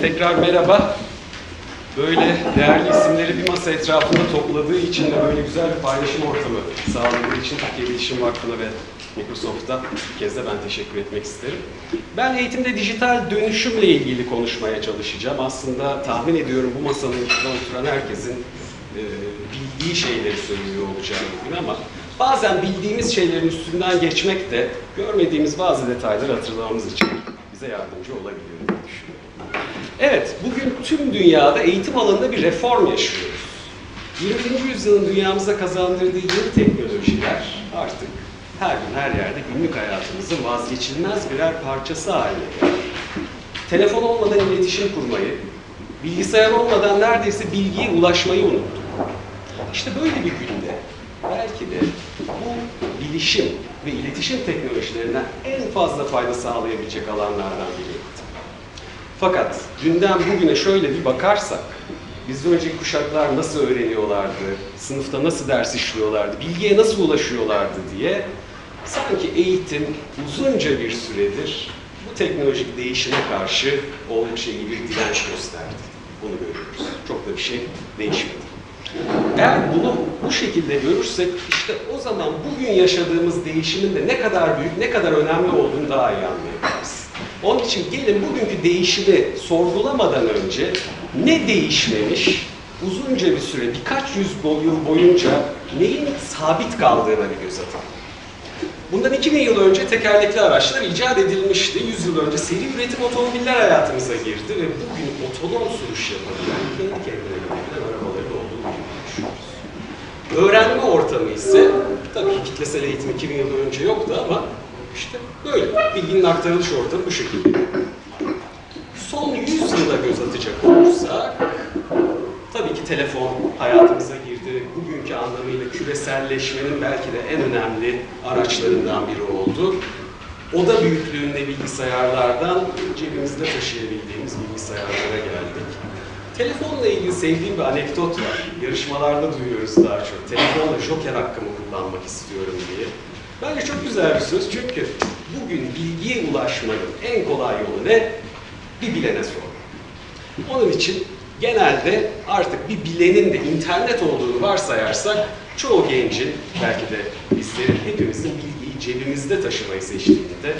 Tekrar merhaba. Böyle değerli isimleri bir masa etrafında topladığı için de böyle güzel bir paylaşım ortamı sağladığı için Türkiye İletişim Vakfı'na ve Microsoft'a bir kez de ben teşekkür etmek isterim. Ben eğitimde dijital dönüşümle ilgili konuşmaya çalışacağım. Aslında tahmin ediyorum bu masanın içinde oturan herkesin e, bildiği şeyleri söylüyor olacağını bugün ama bazen bildiğimiz şeylerin üstünden geçmek de görmediğimiz bazı detayları hatırlamamız için bize yardımcı olabiliyor diye düşünüyorum. Evet, bugün tüm dünyada eğitim alanında bir reform yaşıyoruz. 20. yüzyılın dünyamıza kazandırdığı yeni teknolojiler artık her gün her yerde günlük hayatımızın vazgeçilmez birer parçası haline geldi. Telefon olmadan iletişim kurmayı, bilgisayar olmadan neredeyse bilgiye ulaşmayı unuttuk. İşte böyle bir günde belki de bu bilişim ve iletişim teknolojilerinden en fazla fayda sağlayabilecek alanlardan biri. Fakat dünden bugüne şöyle bir bakarsak, bizden önceki kuşaklar nasıl öğreniyorlardı, sınıfta nasıl ders işliyorlardı, bilgiye nasıl ulaşıyorlardı diye sanki eğitim uzunca bir süredir bu teknolojik değişime karşı oldukça iyi bir direnç gösterdi. Bunu görüyoruz. Çok da bir şey değişmedi. Eğer bunu bu şekilde görürsek işte o zaman bugün yaşadığımız değişimin de ne kadar büyük, ne kadar önemli olduğunu daha iyi anlayabiliriz. Onun için gelin bugünkü değişimi sorgulamadan önce ne değişmemiş, uzunca bir süre, birkaç yüz yıl boyunca neyin sabit kaldığına bir göz atalım. Bundan 2000 yıl önce tekerlekli araçlar icat edilmişti. 100 yıl önce seri üretim otomobiller hayatımıza girdi ve bugün otonom sürüş yapabilen, kendi kendine gidebilen arabaların olduğunu düşünüyoruz. Öğrenme ortamı ise, tabii ki kitlesel eğitim 2000 yıl önce yoktu ama işte böyle. Bilginin aktarılış ortamı bu şekilde. Son 100 yıla göz atacak olursak, tabii ki telefon hayatımıza girdi. Bugünkü anlamıyla küreselleşmenin belki de en önemli araçlarından biri oldu. Oda büyüklüğünde bilgisayarlardan cebimizde taşıyabildiğimiz bilgisayarlara geldik. Telefonla ilgili sevdiğim bir anekdot var. Yarışmalarda duyuyoruz daha çok. Telefonla joker hakkımı kullanmak istiyorum diye. Bence çok güzel bir söz çünkü bugün bilgiye ulaşmanın en kolay yolu ne? Bir bilene sormak. Onun için genelde artık bir bilenin de internet olduğunu varsayarsak çoğu gencin, belki de bizlerin hepimizin bilgiyi cebimizde taşımayı seçtiğini de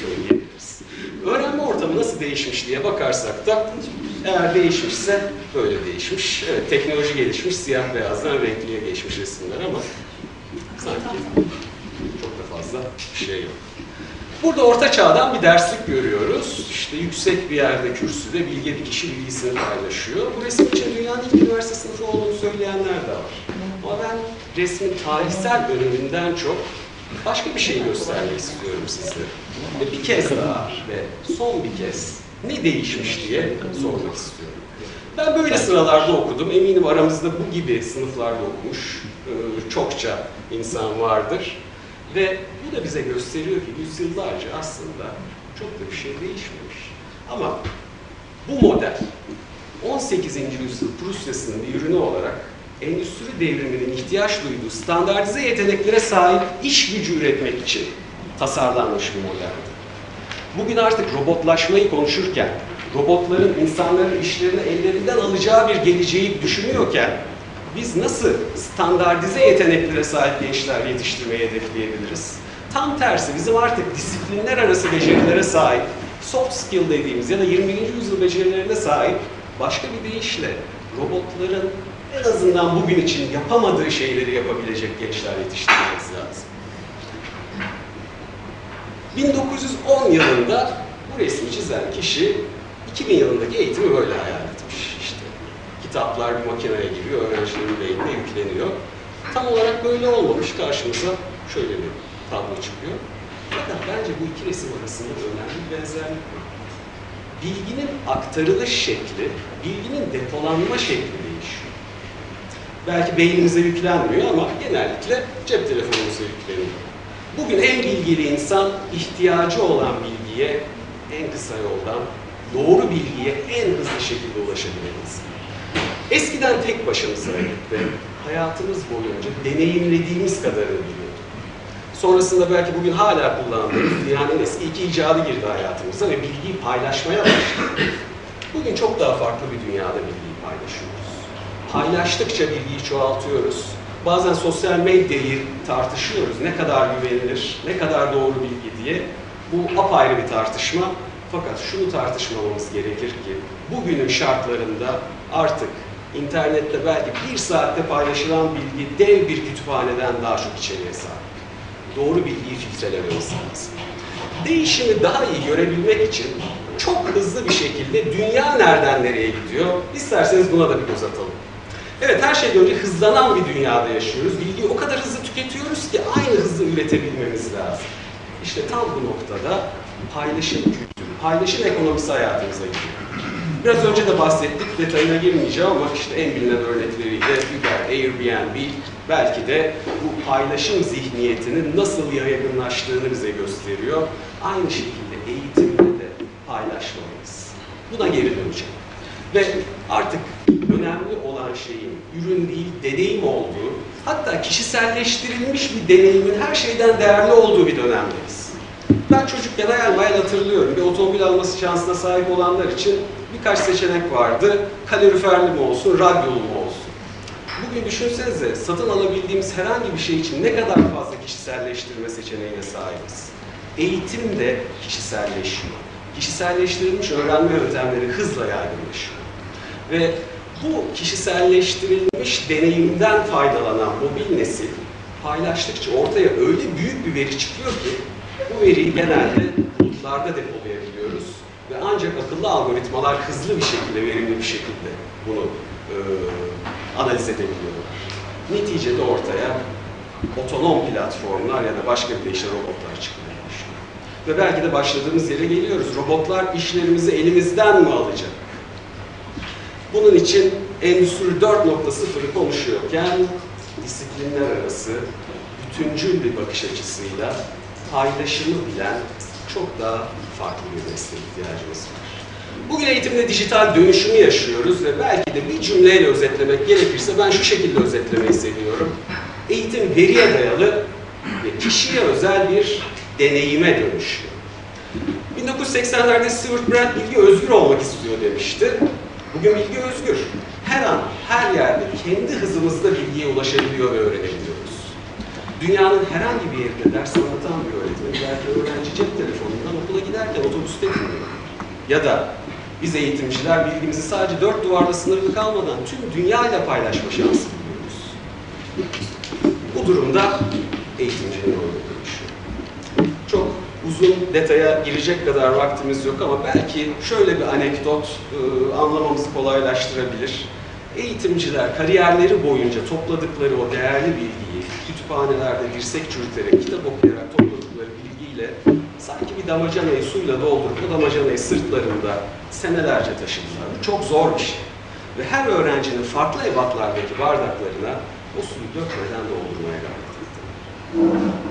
söyleyebiliriz. Öğrenme ortamı nasıl değişmiş diye bakarsak da eğer değişmişse böyle değişmiş. Evet teknoloji gelişmiş, siyah beyazdan renkliye geçmiş resimler ama sanki fazla bir şey yok. Burada orta çağdan bir derslik görüyoruz. İşte yüksek bir yerde kürsüde bilge bir kişi bilgisini paylaşıyor. Bu resim için dünyanın ilk üniversite sınıfı olduğunu söyleyenler de var. Ama ben resmin tarihsel öneminden çok başka bir şey göstermek istiyorum sizlere. Ve bir kez daha ve son bir kez ne değişmiş diye sormak istiyorum. Ben böyle sıralarda okudum. Eminim aramızda bu gibi sınıflarda okumuş e, çokça insan vardır. Ve bu da bize gösteriyor ki yüzyıllarca aslında çok da bir şey değişmemiş. Ama bu model 18. yüzyıl Prusya'sının bir ürünü olarak endüstri devriminin ihtiyaç duyduğu standartize yeteneklere sahip iş gücü üretmek için tasarlanmış bir modeldi. Bugün artık robotlaşmayı konuşurken, robotların insanların işlerini ellerinden alacağı bir geleceği düşünüyorken, biz nasıl standartize yeteneklere sahip gençler yetiştirmeyi hedefleyebiliriz? Tam tersi bizim artık disiplinler arası becerilere sahip, soft skill dediğimiz ya da 20. yüzyıl becerilerine sahip başka bir deyişle robotların en azından bugün için yapamadığı şeyleri yapabilecek gençler yetiştirmemiz lazım. 1910 yılında bu resmi çizen kişi 2000 yılındaki eğitimi böyle hayal kitaplar bir makineye giriyor, öğrencilerin beynine yükleniyor. Tam olarak böyle olmamış. Karşımıza şöyle bir tablo çıkıyor. Fakat bence bu iki resim arasında da önemli bir benzerlik var. Bilginin aktarılış şekli, bilginin depolanma şekli değişiyor. Belki beynimize yüklenmiyor ama genellikle cep telefonumuza yükleniyor. Bugün en bilgili insan ihtiyacı olan bilgiye en kısa yoldan, doğru bilgiye en hızlı şekilde ulaşabilen insan. Eskiden tek başımızaydık ve hayatımız boyunca deneyimlediğimiz kadarını biliyorduk. Sonrasında belki bugün hala kullandığımız dünyanın eski iki icadı girdi hayatımıza ve bilgiyi paylaşmaya başladık. Bugün çok daha farklı bir dünyada bilgiyi paylaşıyoruz. Paylaştıkça bilgiyi çoğaltıyoruz. Bazen sosyal medyayı tartışıyoruz. Ne kadar güvenilir, ne kadar doğru bilgi diye. Bu apayrı bir tartışma. Fakat şunu tartışmamamız gerekir ki bugünün şartlarında artık internette belki bir saatte paylaşılan bilgi dev bir kütüphaneden daha çok içeriğe sahip. Doğru bilgiyi filtrelememiz. Değişimi daha iyi görebilmek için çok hızlı bir şekilde dünya nereden nereye gidiyor? İsterseniz buna da bir göz atalım. Evet her şeyden önce hızlanan bir dünyada yaşıyoruz. Bilgiyi o kadar hızlı tüketiyoruz ki aynı hızla üretebilmemiz lazım. İşte tam bu noktada paylaşım kültürü, paylaşım ekonomisi hayatımıza giriyor. Biraz önce de bahsettik, detayına girmeyeceğim ama işte en bilinen örnekleriyle Uber, Airbnb belki de bu paylaşım zihniyetinin nasıl yaygınlaştığını bize gösteriyor. Aynı şekilde eğitimde de paylaşmalıyız. Buna geri döneceğim. Ve artık önemli olan şeyin ürün değil, deneyim olduğu, hatta kişiselleştirilmiş bir deneyimin her şeyden değerli olduğu bir dönemdeyiz. Ben çocukken hayal hayal hatırlıyorum. Bir otomobil alması şansına sahip olanlar için birkaç seçenek vardı. Kaloriferli mi olsun, radyolu mu olsun? Bugün düşünsenize satın alabildiğimiz herhangi bir şey için ne kadar fazla kişiselleştirme seçeneğine sahibiz. Eğitim de kişiselleşiyor. Kişiselleştirilmiş öğrenme yöntemleri hızla yaygınlaşıyor. Ve bu kişiselleştirilmiş deneyimden faydalanan mobil nesil paylaştıkça ortaya öyle büyük bir veri çıkıyor ki bu veriyi genelde bulutlarda depolayabiliyoruz ve ancak akıllı algoritmalar hızlı bir şekilde, verimli bir şekilde bunu e, analiz edebiliyorlar. Neticede ortaya otonom platformlar ya da başka bir deyişle robotlar çıkmaya başlıyor. Ve belki de başladığımız yere geliyoruz. Robotlar işlerimizi elimizden mi alacak? Bunun için Endüstri 4.0'ı konuşuyorken disiplinler arası bütüncül bir bakış açısıyla paylaşımı bilen çok daha farklı bir mesleğe ihtiyacımız var. Bugün eğitimde dijital dönüşümü yaşıyoruz ve belki de bir cümleyle özetlemek gerekirse ben şu şekilde özetlemeyi seviyorum. Eğitim veriye dayalı ve kişiye özel bir deneyime dönüşüyor. 1980'lerde Stewart Brand bilgi özgür olmak istiyor demişti. Bugün bilgi özgür. Her an, her yerde kendi hızımızda bilgiye ulaşabiliyor ve öğrenebiliyoruz. Dünyanın herhangi bir yerinde ders anlatan bir öğretmen belki öğrenci cep telefonundan okula giderken otobüste dinliyor. Ya da biz eğitimciler bilgimizi sadece dört duvarda sınırlı kalmadan tüm dünyayla paylaşma şansı buluyoruz. Bu durumda eğitimcinin rolü dönüşüyor. Çok uzun detaya girecek kadar vaktimiz yok ama belki şöyle bir anekdot e, anlamamızı kolaylaştırabilir. Eğitimciler kariyerleri boyunca topladıkları o değerli bilgiyi kütüphanelerde dirsek çürüterek, kitap okuyarak topladıkları bilgiyle sanki bir damacanayı suyla doldurup o damacanayı sırtlarında senelerce taşıdılar. Bu çok zor bir şey. Ve her öğrencinin farklı ebatlardaki bardaklarına o suyu dökmeden doldurmaya gayret ettiler.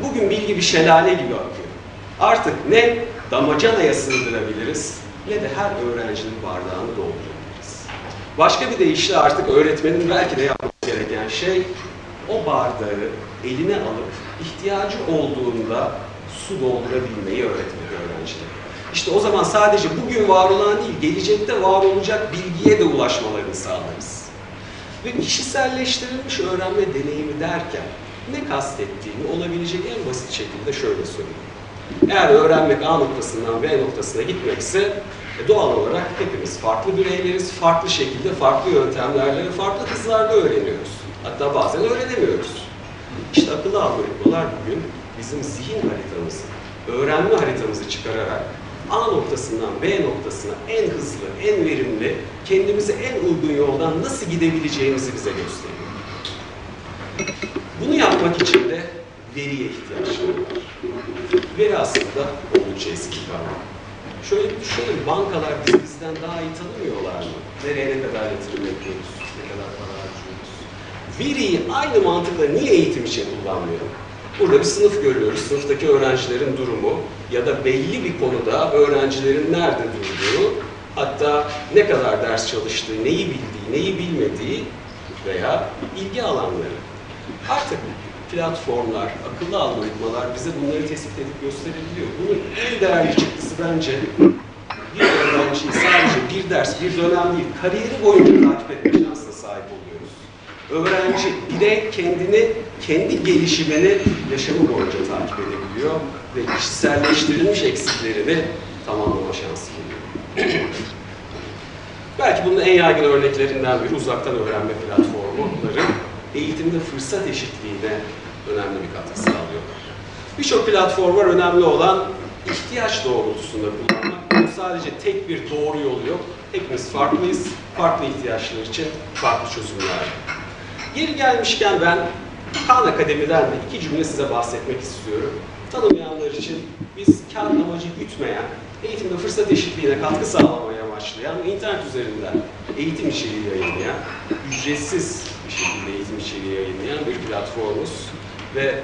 Bugün bilgi bir şelale gibi akıyor. Artık ne damacanaya sığdırabiliriz ne de her öğrencinin bardağını doldurabiliriz. Başka bir deyişle artık öğretmenin belki de yapması gereken şey o bardağı eline alıp ihtiyacı olduğunda su doldurabilmeyi öğretmek öğrencilere. İşte o zaman sadece bugün var olan değil, gelecekte var olacak bilgiye de ulaşmalarını sağlarız. Ve kişiselleştirilmiş öğrenme deneyimi derken ne kastettiğimi olabilecek en basit şekilde şöyle söyleyeyim. Eğer öğrenmek A noktasından B noktasına gitmekse e, doğal olarak hepimiz farklı bireyleriz, farklı şekilde, farklı yöntemlerle ve farklı hızlarda öğreniyoruz. Hatta bazen öğrenemiyoruz. İşte akıllı algoritmalar bugün bizim zihin haritamızı, öğrenme haritamızı çıkararak A noktasından B noktasına en hızlı, en verimli, kendimize en uygun yoldan nasıl gidebileceğimizi bize gösteriyor. Bunu yapmak için de veriye ihtiyaçları var. Veri aslında oldukça eski bir kavram. Şöyle bir düşünelim, bankalar bizi bizden daha iyi tanımıyorlar mı? Nereye ne kadar yatırım yapıyoruz, ne kadar para harcıyoruz? Veriyi aynı mantıkla niye eğitim için kullanmıyorum? Burada bir sınıf görüyoruz. Sınıftaki öğrencilerin durumu ya da belli bir konuda öğrencilerin nerede durduğu, hatta ne kadar ders çalıştığı, neyi bildiği, neyi bilmediği veya ilgi alanları. Artık platformlar, akıllı algoritmalar bize bunları tespit edip gösterebiliyor. Bunun en değerli çıktısı bence bir öğrenciyi sadece bir ders, bir dönem değil, kariyeri boyunca takip etme şansına sahip oluyoruz. Öğrenci, birey kendini, kendi gelişimini yaşamı boyunca takip edebiliyor ve kişiselleştirilmiş eksiklerini tamamlama şansı geliyor. Belki bunun en yaygın örneklerinden biri uzaktan öğrenme platformları eğitimde fırsat eşitliğine önemli bir katkı sağlıyor. Birçok platform var, önemli olan ihtiyaç doğrultusunda kullanmak. Sadece tek bir doğru yolu yok. Hepimiz farklıyız, farklı ihtiyaçlar için farklı çözümler. Yeri gelmişken ben Khan Akademi'den de iki cümle size bahsetmek istiyorum. Tanımayanlar için biz kar amacı gütmeyen, eğitimde fırsat eşitliğine katkı sağlamaya amaçlayan ve internet üzerinden eğitim içeriği yayınlayan, ücretsiz bir şekilde eğitim içeriği yayınlayan bir platformuz. Ve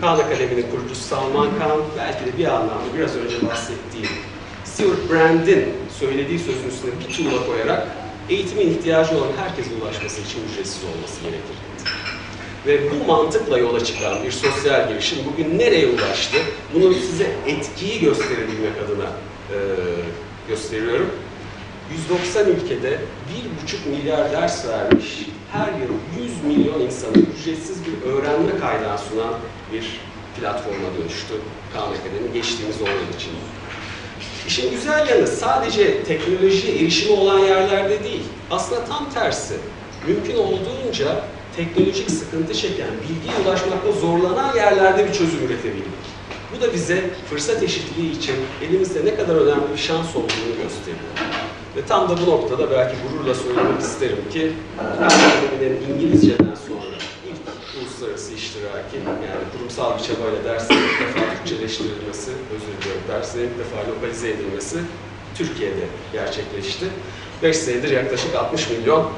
Khan Akademi'nin kurucusu Salman Khan belki de bir anlamda biraz önce bahsettiğim Stewart Brand'in söylediği sözün üstüne bir tuğla koyarak eğitimin ihtiyacı olan herkese ulaşması için ücretsiz olması gerekir. Ve bu mantıkla yola çıkan bir sosyal girişim bugün nereye ulaştı? Bunu size etkiyi gösterebilmek adına e, gösteriyorum. 190 ülkede 1,5 milyar ders vermiş, her yıl 100 milyon insana ücretsiz bir öğrenme kaynağı sunan bir platforma dönüştü Akademi geçtiğimiz 10 yıl içinde. İşin güzel yanı sadece teknolojiye erişimi olan yerlerde değil, aslında tam tersi. Mümkün olduğunca teknolojik sıkıntı çeken, bilgiye ulaşmakta zorlanan yerlerde bir çözüm üretebildik. Bu da bize fırsat eşitliği için elimizde ne kadar önemli bir şans olduğunu gösteriyor. Ve tam da bu noktada belki gururla söylemek isterim ki Akademi'nin İngilizceden sonra ilk uluslararası iştiraki yani kurumsal bir çabayla derslerin ilk defa Türkçeleştirilmesi, özür diliyorum, derslerin ilk defa lokalize edilmesi Türkiye'de gerçekleşti. 5 senedir yaklaşık 60 milyon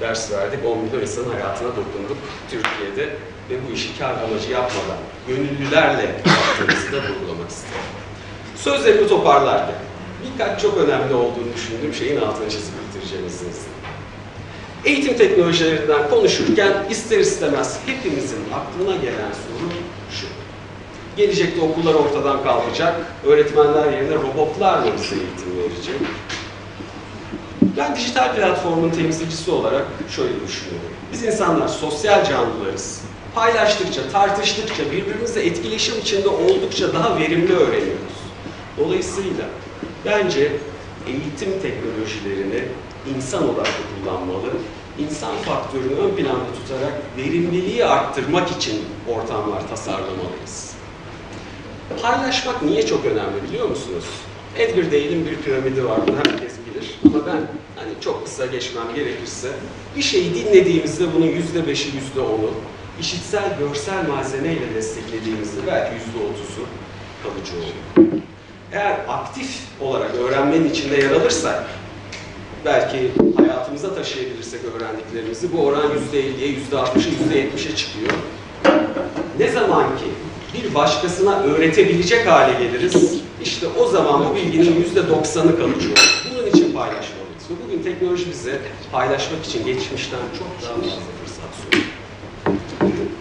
ders verdik, 10 milyon insanın hayatına dokunduk Türkiye'de ve bu işi kar amacı yapmadan, gönüllülerle yaptığımızı da vurgulamak isterim. Sözlerimi toparlarken birkaç çok önemli olduğunu düşündüğüm şeyin altını çizip bitireceğim. Eğitim teknolojilerinden konuşurken ister istemez hepimizin aklına gelen soru şu. Gelecekte okullar ortadan kalkacak, öğretmenler yerine robotlar mı bize eğitim verecek? Ben dijital platformun temsilcisi olarak şöyle düşünüyorum. Biz insanlar sosyal canlılarız. Paylaştıkça, tartıştıkça, birbirimizle etkileşim içinde oldukça daha verimli öğreniyoruz. Dolayısıyla bence eğitim teknolojilerini insan olarak kullanmalı, insan faktörünü ön planda tutarak verimliliği arttırmak için ortamlar tasarlamalıyız. Paylaşmak niye çok önemli biliyor musunuz? Edgar Dale'in bir piramidi var, bunu herkes bilir. Ama ben hani çok kısa geçmem gerekirse, bir şeyi dinlediğimizde bunun yüzde beşi, yüzde onu, işitsel, görsel malzemeyle desteklediğimizde belki yüzde otuzu kalıcı oluyor. Eğer aktif olarak öğrenmenin içinde yer alırsak, belki hayatımıza taşıyabilirsek öğrendiklerimizi bu oran yüzde elliye, yüzde altmışa, yüzde yetmişe çıkıyor. Ne zaman ki bir başkasına öğretebilecek hale geliriz, işte o zaman bu bilginin yüzde doksanı kalıcı olur. Bunun için paylaşmalıyız. Ve bugün teknoloji bize paylaşmak için geçmişten çok daha fazla fırsat sunuyor.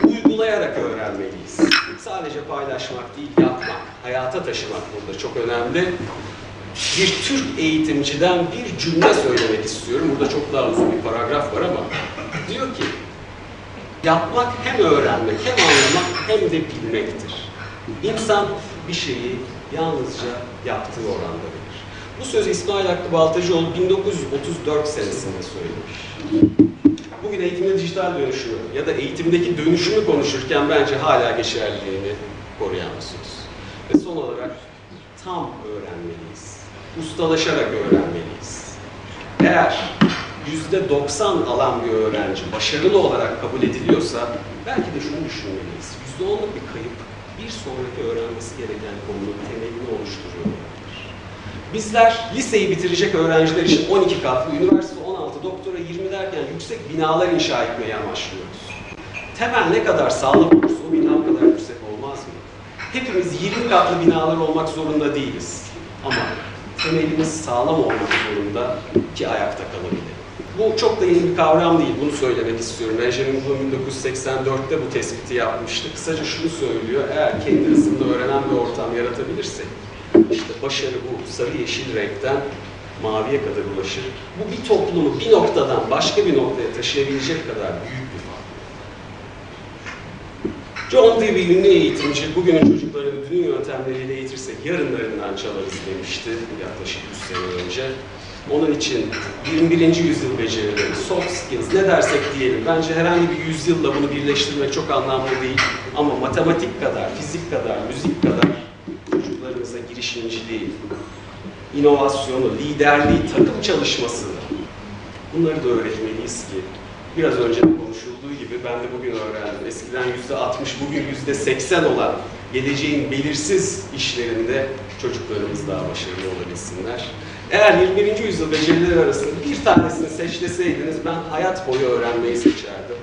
Uygulayarak öğrenmeliyiz. Sadece paylaşmak değil, yapmak, hayata taşımak burada çok önemli. Bir Türk eğitimciden bir cümle söylemek istiyorum. Burada çok daha uzun bir paragraf var ama diyor ki yapmak hem öğrenmek hem anlamak hem de bilmektir. İnsan bir şeyi yalnızca yaptığı oranda bilir. Bu sözü İsmail Hakkı Baltacıoğlu 1934 senesinde söylemiş. Bugün eğitimde dijital dönüşümü ya da eğitimdeki dönüşümü konuşurken bence hala geçerliliğini koruyan bir. Ve son olarak tam öğrenmeliyiz. Ustalaşarak öğrenmeliyiz. Eğer yüzde 90 alan bir öğrenci başarılı olarak kabul ediliyorsa belki de şunu düşünmeliyiz. Yüzde onluk bir kayıp bir sonraki öğrenmesi gereken konunun temelini oluşturuyor. Bizler liseyi bitirecek öğrenciler için 12 katlı, üniversite 16, doktora 20 derken yüksek binalar inşa etmeyi amaçlıyoruz. Temel ne kadar sağlam olursa o bina o kadar yüksek olmaz mı? Hepimiz 20 katlı binalar olmak zorunda değiliz. Ama temelimiz sağlam olmak zorunda ki ayakta kalabilelim. Bu çok da yeni bir kavram değil, bunu söylemek istiyorum. Benjamin Bloom 1984'te bu tespiti yapmıştı. Kısaca şunu söylüyor, eğer kendi hızında öğrenen bir ortam yaratabilirsek, işte başarı bu sarı yeşil renkten maviye kadar ulaşır. Bu bir toplumu bir noktadan başka bir noktaya taşıyabilecek kadar büyük bir fark. John Dewey ünlü eğitimci, bugünün çocuklarını düğün yöntemleriyle eğitirsek yarınlarından çalarız demişti yaklaşık 100 sene önce. Onun için 21. yüzyıl becerileri, soft skills ne dersek diyelim. Bence herhangi bir yüzyılla bunu birleştirmek çok anlamlı değil. Ama matematik kadar, fizik kadar, müzik kadar çocuklarımıza girişimciliği, inovasyonu, liderliği, takım çalışması bunları da öğretmeliyiz ki biraz önce konuşulduğu gibi ben de bugün öğrendim. Eskiden yüzde 60, bugün yüzde 80 olan geleceğin belirsiz işlerinde çocuklarımız daha başarılı olabilsinler. Eğer 21. yüzyıl becerileri arasında bir tanesini seç deseydiniz ben hayat boyu öğrenmeyi seçerdim.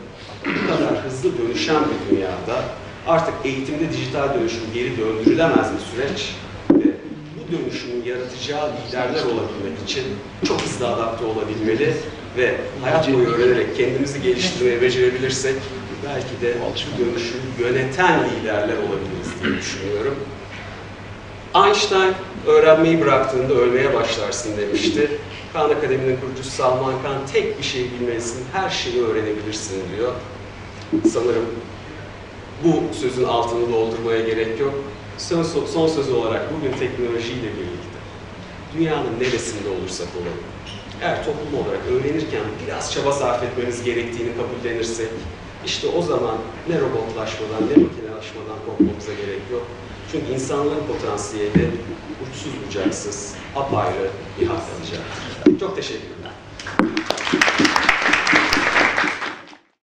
Bu kadar hızlı dönüşen bir dünyada artık eğitimde dijital dönüşüm geri döndürülemez bir süreç bu dönüşümün yaratacağı liderler olabilmek için çok hızlı adapte olabilmeli ve hayat boyu öğrenerek kendimizi geliştirmeye becerebilirsek belki de bu dönüşümü yöneten liderler olabiliriz diye düşünüyorum. Einstein öğrenmeyi bıraktığında ölmeye başlarsın demişti. Khan Akademi'nin kurucusu Salman Khan tek bir şey bilmelisin, her şeyi öğrenebilirsin diyor. Sanırım bu sözün altını doldurmaya gerek yok. Son, son söz olarak bugün teknolojiyle birlikte dünyanın neresinde olursak olalım, eğer toplum olarak öğrenirken biraz çaba sarf etmemiz gerektiğini kabullenirsek, işte o zaman ne robotlaşmadan ne makinelaşmadan korkmamıza gerek yok. Çünkü insanların potansiyeli uçsuz bucaksız, apayrı bir hak alacaktır. Çok teşekkürler.